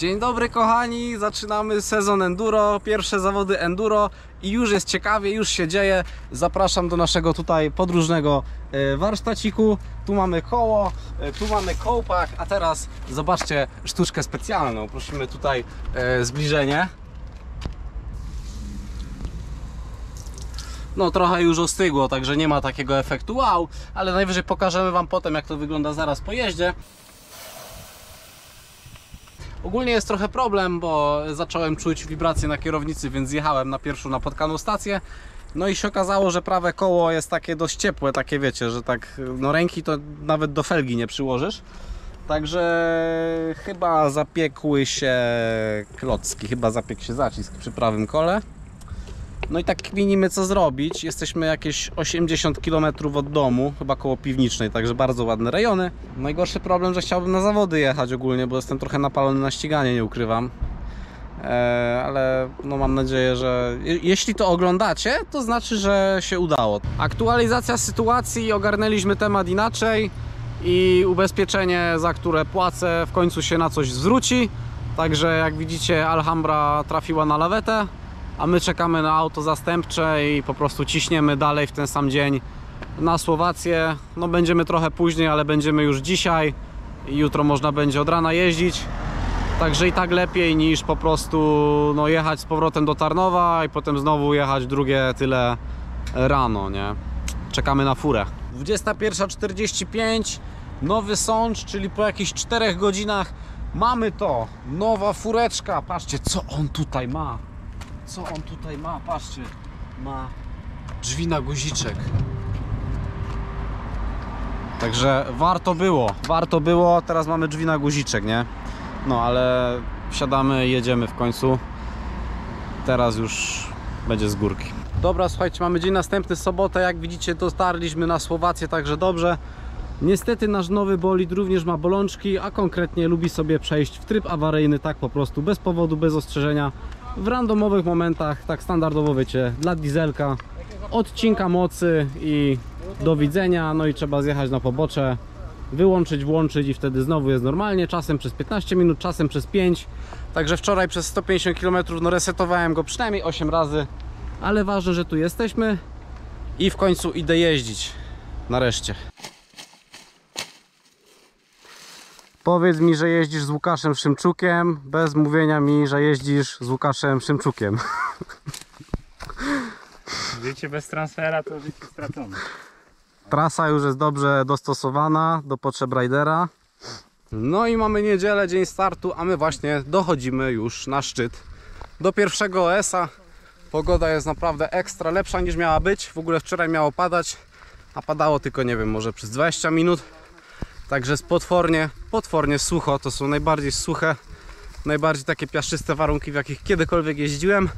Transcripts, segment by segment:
Dzień dobry kochani, zaczynamy sezon enduro, pierwsze zawody enduro i już jest ciekawie, już się dzieje. Zapraszam do naszego tutaj podróżnego e, warsztaciku. Tu mamy koło, e, tu mamy kołpak, a teraz zobaczcie sztuczkę specjalną. Prosimy tutaj e, zbliżenie. No trochę już ostygło, także nie ma takiego efektu wow, ale najwyżej pokażemy Wam potem jak to wygląda zaraz po jeździe. Ogólnie jest trochę problem, bo zacząłem czuć wibracje na kierownicy, więc zjechałem na pierwszą napotkaną stację. No i się okazało, że prawe koło jest takie dość ciepłe, takie wiecie, że tak no ręki to nawet do felgi nie przyłożysz. Także chyba zapiekły się klocki, chyba zapiekł się zacisk przy prawym kole. No i tak kminimy co zrobić. Jesteśmy jakieś 80 km od domu, chyba koło piwnicznej, także bardzo ładne rejony. Najgorszy problem, że chciałbym na zawody jechać ogólnie, bo jestem trochę napalony na ściganie, nie ukrywam. Eee, ale no mam nadzieję, że je- jeśli to oglądacie, to znaczy, że się udało. Aktualizacja sytuacji, ogarnęliśmy temat inaczej i ubezpieczenie, za które płacę, w końcu się na coś zwróci. Także jak widzicie, Alhambra trafiła na lawetę, a my czekamy na auto zastępcze i po prostu ciśniemy dalej w ten sam dzień na Słowację. No będziemy trochę później, ale będziemy już dzisiaj i jutro można będzie od rana jeździć. Także i tak lepiej niż po prostu no, jechać z powrotem do Tarnowa i potem znowu jechać drugie tyle rano, nie? Czekamy na furę. 21.45 Nowy Sącz, czyli po jakichś 4 godzinach mamy to. Nowa fureczka. Patrzcie, co on tutaj ma. Co on tutaj ma? Patrzcie. Ma drzwi na guziczek. Także warto było. Warto było. Teraz mamy drzwi na guziczek, nie? No ale wsiadamy, jedziemy w końcu. Teraz już będzie z górki. Dobra, słuchajcie, mamy dzień następny, sobotę. Jak widzicie, dotarliśmy na Słowację, także dobrze. Niestety nasz nowy bolid również ma bolączki, a konkretnie lubi sobie przejść w tryb awaryjny, tak po prostu, bez powodu, bez ostrzeżenia, w randomowych momentach, tak standardowo wiecie, dla dieselka, odcinka mocy i do widzenia, no i trzeba zjechać na pobocze, wyłączyć, włączyć i wtedy znowu jest normalnie, czasem przez 15 minut, czasem przez 5, także wczoraj przez 150 km no resetowałem go przynajmniej 8 razy, ale ważne, że tu jesteśmy i w końcu idę jeździć, nareszcie. Powiedz mi, że jeździsz z Łukaszem Szymczukiem, bez mówienia mi, że jeździsz z Łukaszem Szymczukiem. Życie bez transfera to życie stracone. Trasa już jest dobrze dostosowana do potrzeb ridera. No i mamy niedzielę, dzień startu, a my właśnie dochodzimy już na szczyt. Do pierwszego OS-a. Pogoda jest naprawdę ekstra, lepsza niż miała być. W ogóle wczoraj miało padać, a padało tylko, nie wiem, może przez 20 minut. Także jest potwornie, potwornie sucho. To są najbardziej suche, najbardziej takie piaszczyste warunki, w jakich kiedykolwiek jeździłem.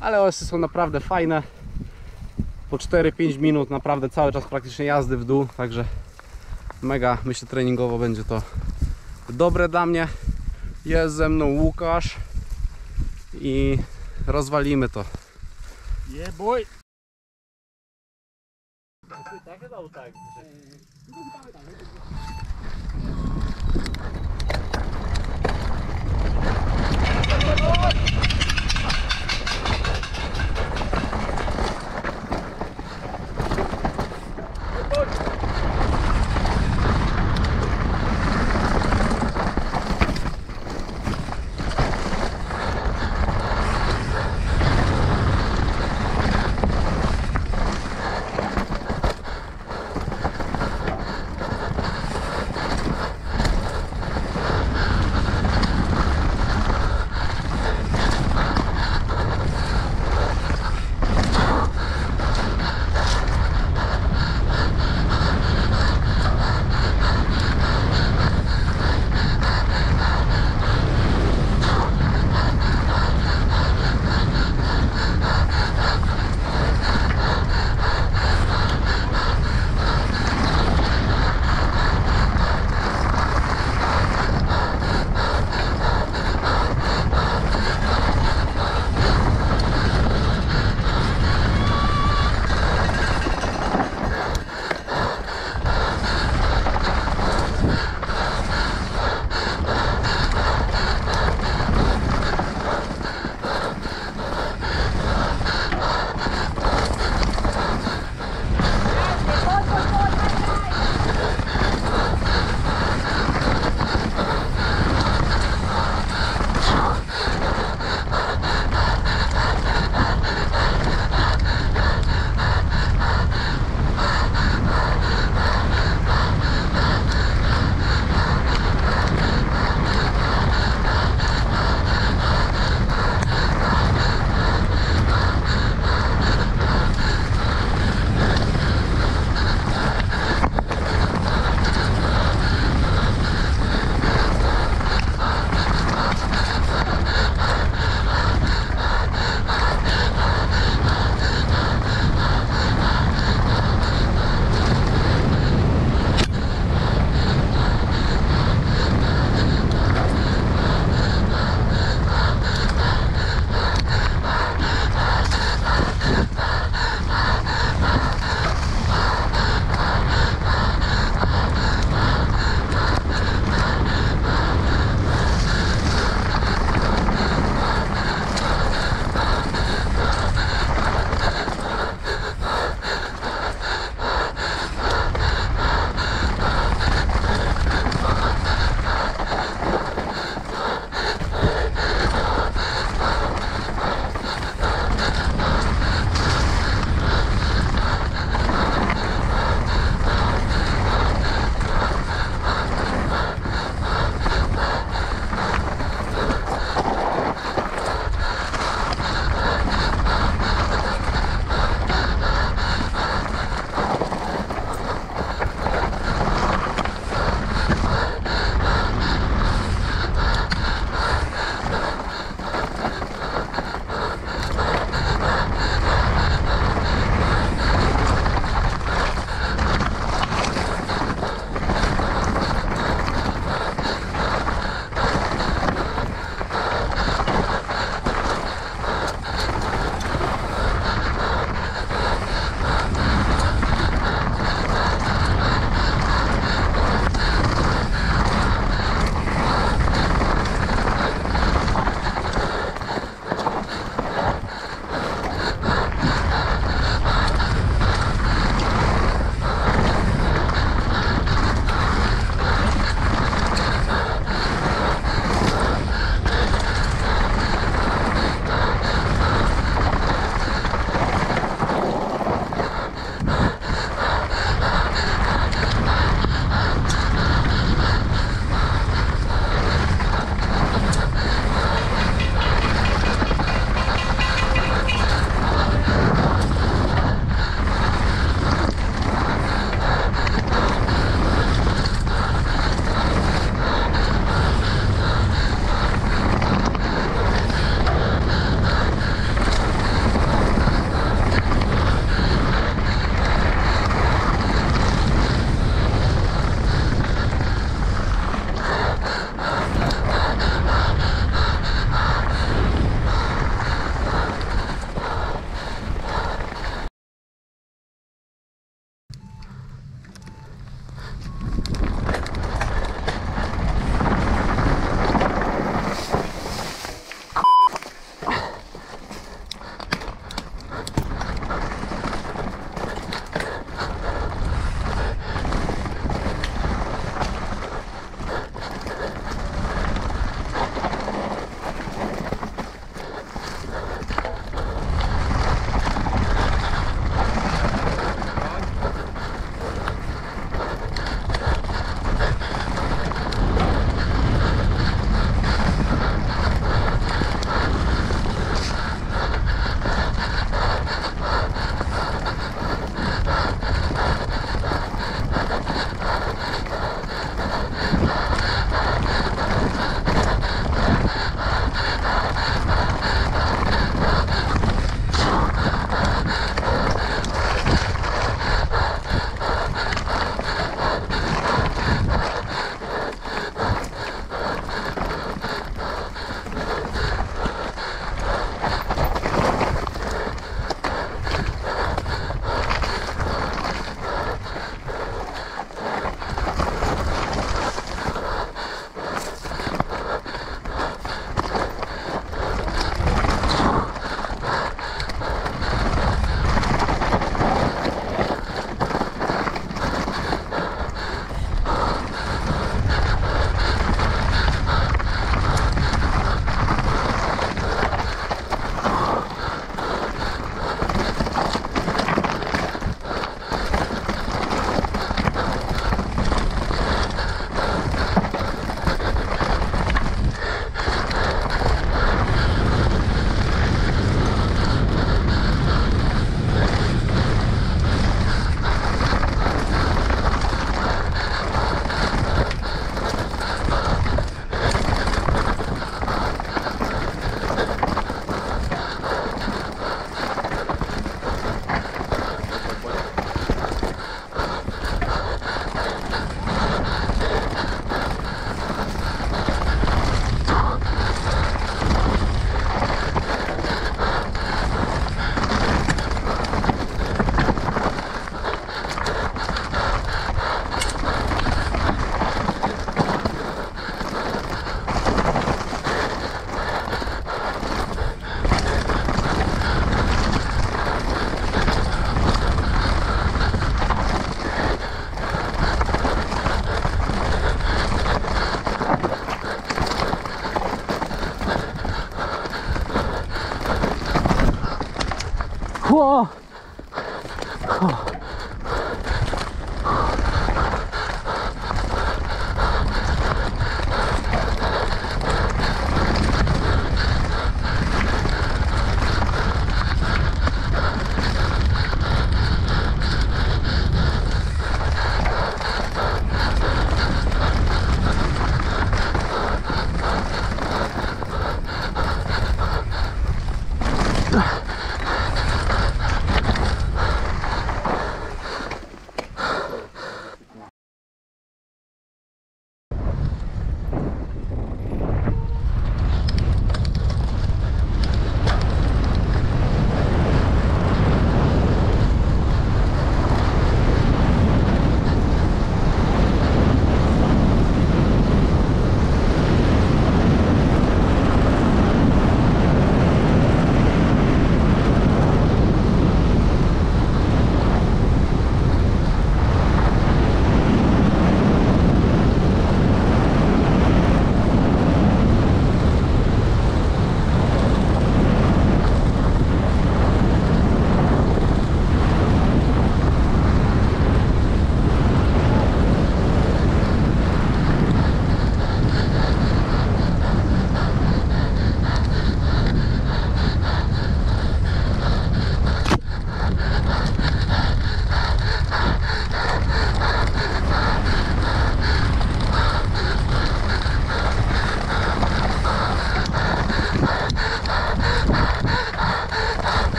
Ale OS-y są naprawdę fajne po 4-5 minut naprawdę cały czas praktycznie jazdy w dół, także mega myślę treningowo będzie to dobre dla mnie. Jest ze mną Łukasz i rozwalimy to. Yeah boy!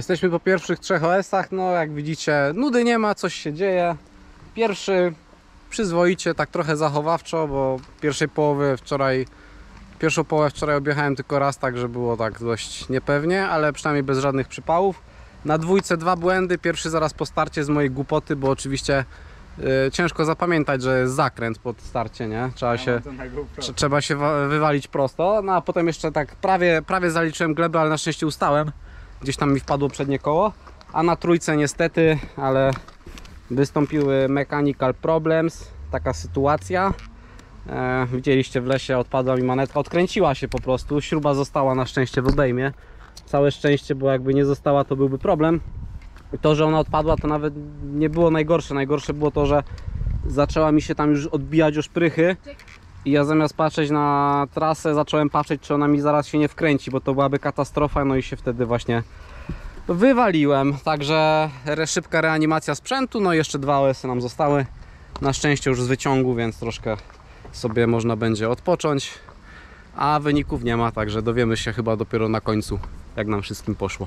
Jesteśmy po pierwszych trzech OS-ach, no jak widzicie, nudy nie ma, coś się dzieje. Pierwszy przyzwoicie, tak trochę zachowawczo, bo pierwszej połowy wczoraj, pierwszą połowę wczoraj objechałem tylko raz, tak że było tak dość niepewnie, ale przynajmniej bez żadnych przypałów. Na dwójce dwa błędy, pierwszy zaraz po starcie z mojej głupoty, bo oczywiście y, ciężko zapamiętać, że jest zakręt pod starcie, nie? Trzeba się... Ja. Trze- Trzeba się wa- wywalić prosto, no a potem jeszcze tak prawie, prawie zaliczyłem glebę, ale na szczęście ustałem. Gdzieś tam mi wpadło przednie koło. A na trójce niestety, ale wystąpiły mechanical problems, taka sytuacja. E, widzieliście w lesie, odpadła mi manetka, odkręciła się po prostu, śruba została na szczęście w obejmie. Całe szczęście, bo jakby nie została to byłby problem. I To, że ona odpadła to nawet nie było najgorsze, najgorsze było to, że zaczęła mi się tam już odbijać o szprychy i ja zamiast patrzeć na trasę, zacząłem patrzeć, czy ona mi zaraz się nie wkręci, bo to byłaby katastrofa, no i się wtedy właśnie wywaliłem. Także szybka reanimacja sprzętu, no i jeszcze dwa OS nam zostały. Na szczęście już z wyciągu, więc troszkę sobie można będzie odpocząć. A wyników nie ma, także dowiemy się chyba dopiero na końcu, jak nam wszystkim poszło.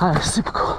嗨，辛苦。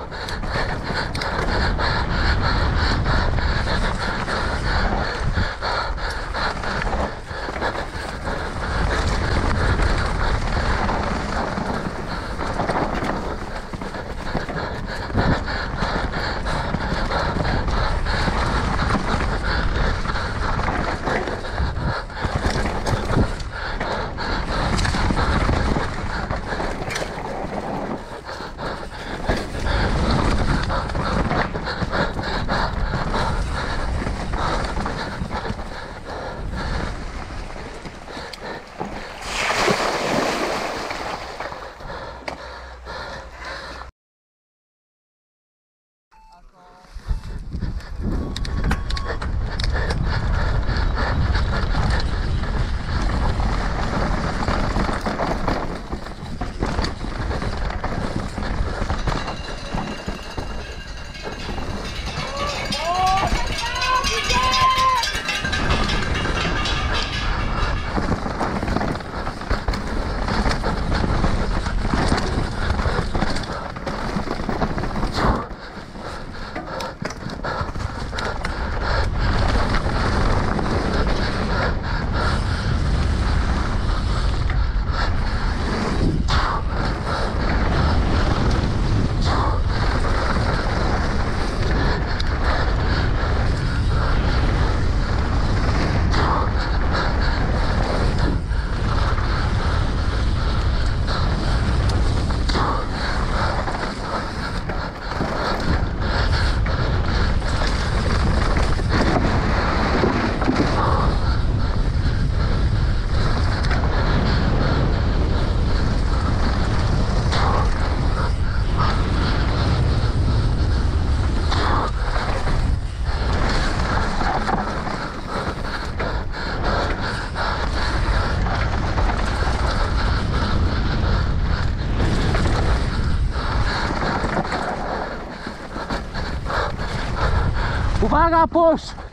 Ale sypko.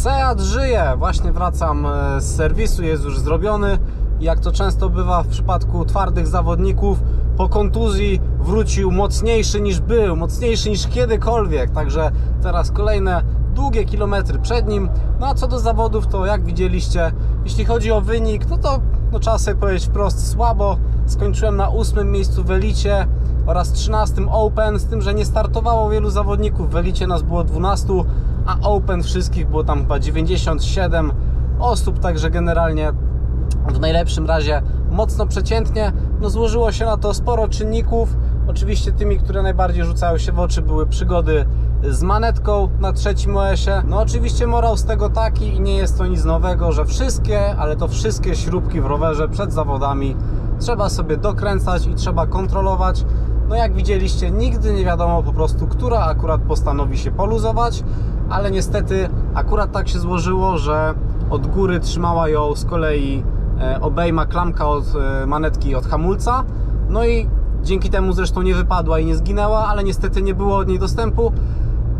Uwaga, push! właśnie wracam e, z serwisu, jest już zrobiony. Jak to często bywa w przypadku twardych zawodników, po kontuzji wrócił mocniejszy niż był, mocniejszy niż kiedykolwiek. Także teraz kolejne długie kilometry przed nim. No a co do zawodów, to jak widzieliście, jeśli chodzi o wynik, no to no, trzeba sobie powiedzieć wprost słabo. Skończyłem na ósmym miejscu w Elicie oraz 13 Open, z tym, że nie startowało wielu zawodników. W Elicie nas było 12, a Open wszystkich było tam chyba 97 osób, także generalnie w najlepszym razie mocno przeciętnie. No złożyło się na to sporo czynników. Oczywiście tymi, które najbardziej rzucały się w oczy były przygody z manetką na trzecim OS-ie. No oczywiście morał z tego taki i nie jest to nic nowego, że wszystkie, ale to wszystkie śrubki w rowerze przed zawodami trzeba sobie dokręcać i trzeba kontrolować. No jak widzieliście, nigdy nie wiadomo po prostu, która akurat postanowi się poluzować, ale niestety akurat tak się złożyło, że od góry trzymała ją z kolei e, obejma klamka od e, manetki od hamulca. No i dzięki temu zresztą nie wypadła i nie zginęła, ale niestety nie było od niej dostępu.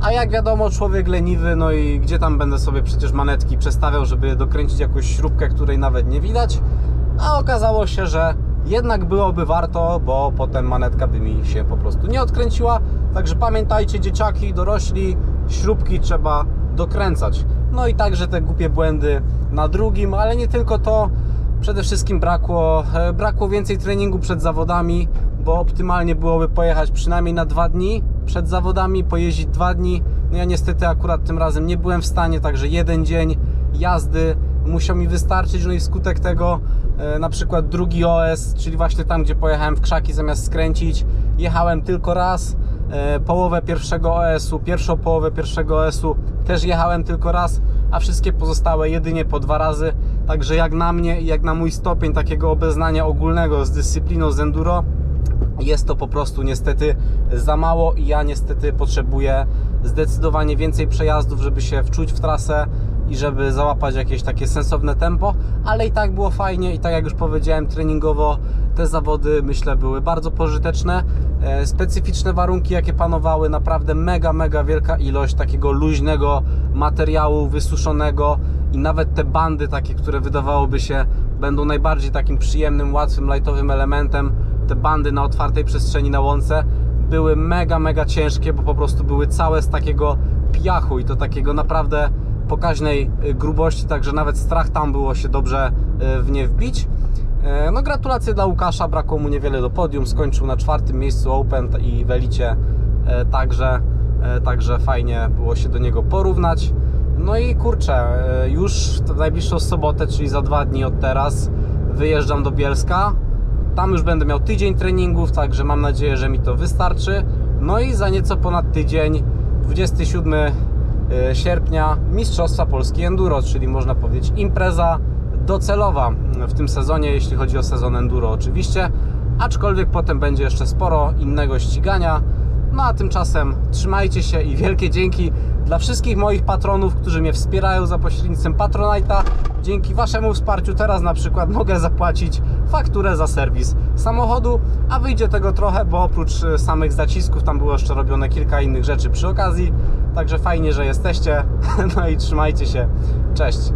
A jak wiadomo, człowiek leniwy, no i gdzie tam będę sobie przecież manetki przestawiał, żeby dokręcić jakąś śrubkę, której nawet nie widać. A okazało się, że jednak byłoby warto, bo potem manetka by mi się po prostu nie odkręciła. Także pamiętajcie, dzieciaki, dorośli, śrubki trzeba dokręcać. No i także te głupie błędy na drugim, ale nie tylko to. Przede wszystkim brakło, e, brakło więcej treningu przed zawodami, bo optymalnie byłoby pojechać przynajmniej na dwa dni przed zawodami, pojeździć dwa dni. No ja niestety akurat tym razem nie byłem w stanie, także jeden dzień jazdy musiał mi wystarczyć, no i wskutek tego e, na przykład drugi OS, czyli właśnie tam, gdzie pojechałem w krzaki zamiast skręcić, jechałem tylko raz. E, Połowę pierwszego OS-u, pierwszą połowę pierwszego OS-u też jechałem tylko raz, a wszystkie pozostałe jedynie po dwa razy. Także jak na mnie jak na mój stopień takiego obeznania ogólnego z dyscypliną z enduro, jest to po prostu niestety za mało i ja niestety potrzebuję zdecydowanie więcej przejazdów, żeby się wczuć w trasę i żeby załapać jakieś takie sensowne tempo, ale i tak było fajnie i tak jak już powiedziałem treningowo te zawody myślę były bardzo pożyteczne. E, Specyficzne warunki jakie panowały, naprawdę mega, mega wielka ilość takiego luźnego materiału wysuszonego i nawet te bandy takie, które wydawałoby się będą najbardziej takim przyjemnym, łatwym, lightowym elementem, te bandy na otwartej przestrzeni na łące były mega, mega ciężkie, bo po prostu były całe z takiego piachu i to takiego naprawdę pokaźnej y, grubości, także nawet strach tam było się dobrze y, w nie wbić. E, No gratulacje dla Łukasza, brakło mu niewiele do podium, skończył na czwartym miejscu Open i w Elicie, e, także, e, także fajnie było się do niego porównać. No i kurczę, już w najbliższą sobotę, czyli za dwa dni od teraz, wyjeżdżam do Bielska. Tam już będę miał tydzień treningów, także mam nadzieję, że mi to wystarczy. No i za nieco ponad tydzień, 27 e, sierpnia, Mistrzostwa Polski Enduro, czyli można powiedzieć impreza docelowa w tym sezonie, jeśli chodzi o sezon enduro oczywiście. Aczkolwiek potem będzie jeszcze sporo innego ścigania. No a tymczasem trzymajcie się i wielkie dzięki dla wszystkich moich patronów, którzy mnie wspierają za pośrednictwem Patronite'a. Dzięki Waszemu wsparciu teraz na przykład mogę zapłacić fakturę za serwis samochodu, a wyjdzie tego trochę, bo oprócz e, samych zacisków tam było jeszcze robione kilka innych rzeczy przy okazji. Także fajnie, że jesteście. No i trzymajcie się. Cześć.